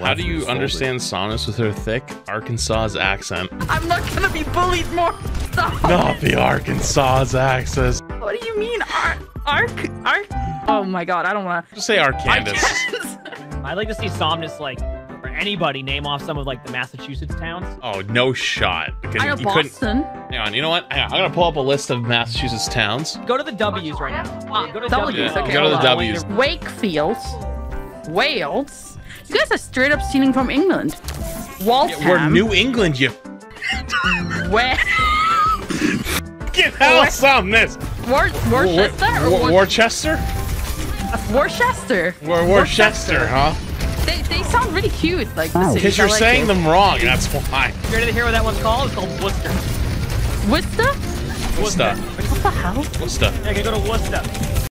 How do you understand Saunas with her thick Arkansas accent? I'm not gonna be bullied more. Stop. Not the Arkansas accent. What do you mean, arc, arc, arc? Oh my god, I don't wanna. Just say Arkansas. I'd like to see Somnus like or anybody name off some of like the Massachusetts towns. Oh, no shot. Because I know you couldn't- Boston. Hang on, you know what? Hang on, I'm gonna pull up a list of Massachusetts towns. Go to the W's right now. Go to W's, W's. okay, go to the. W's. Wakefield, Wales. You guys are straight up stealing from England. Waltham. We're New England, you Where? get hell some this. Wor- Worcester or Wor- Wor- Worcester? Worcester? Wor- Worcester, huh? They, they sound really cute, like. Because I you're like saying it. them wrong, that's why. You ready to hear what that one's called? It's called Worcester. Worcester? Worcester. What the hell? Worcester. Yeah, you can go to Worcester.